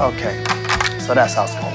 Okay, so that's how it's going.